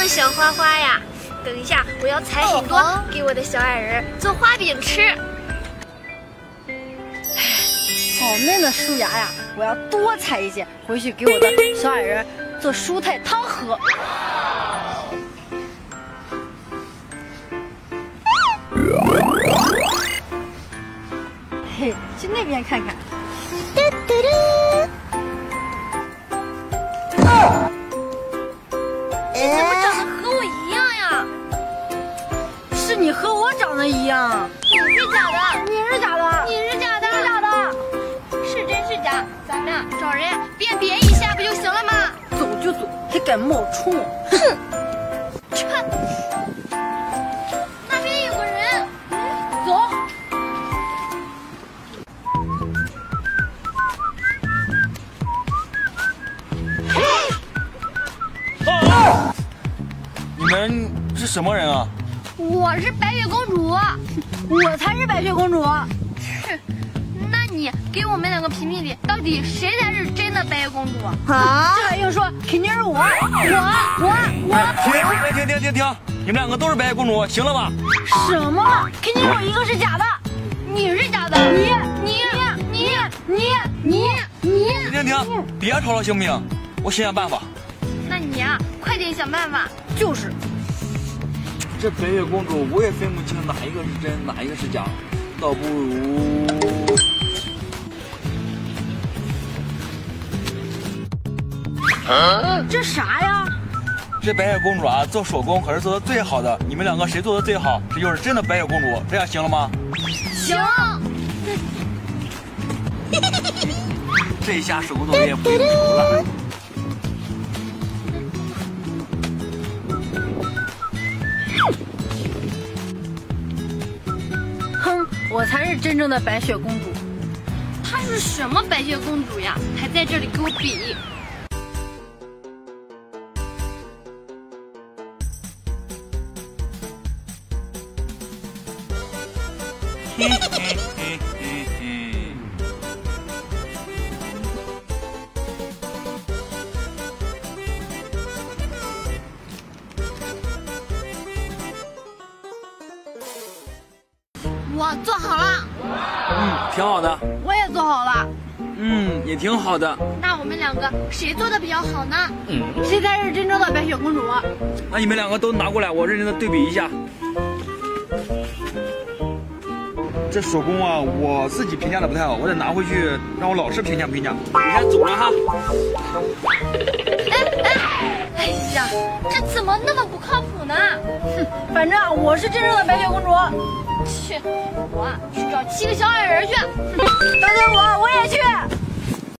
么想画画呀？等一下，我要采很多给我的小矮人做花饼吃。好嫩的树芽呀！我要多采一些，回去给我的小矮人做蔬菜汤喝。嘿，去那边看看。嘟嘟嘟。你和我长得一样。你是假的，你是假的，你是假的，是假的。是真是假？咱们找人辨别一下不就行了吗？走就走，还敢冒充？哼！切！那边有个人，走。啊！你们是什么人啊？我是白雪公主，我才是白雪公主。哼，那你给我们两个评评理，到底谁才是真的白雪公主啊？这还用说？肯定是我，我，我，我。停停停停停！你们两个都是白雪公主，行了吧？什么？肯定有一个是假的，你是假的，你，你，你，你，你，你。停停停！别吵了，行不行？我想想办法。那你啊，快点想办法。就是。这白雪公主，我也分不清哪一个是真，哪一个是假，倒不如……啊，这啥呀？这白雪公主啊，做手工可是做的最好的。你们两个谁做的最好，这就是真的白雪公主。这样行了吗？行。这下手工作业不用愁了。我才是真正的白雪公主。她是什么白雪公主呀？还在这里给我比？我做好了。嗯，挺好的。我也做好了。嗯，也挺好的。那我们两个谁做的比较好呢？嗯，谁才是真正的白雪公主？那你们两个都拿过来，我认真的对比一下。这手工啊，我自己评价的不太好，我得拿回去让我老师评价评价。我先走了哈。哎哎，哎呀，这怎么那么不靠谱呢？哼，反正我是真正的白雪公主。去，我去找七个小矮人去，等等我，我也去。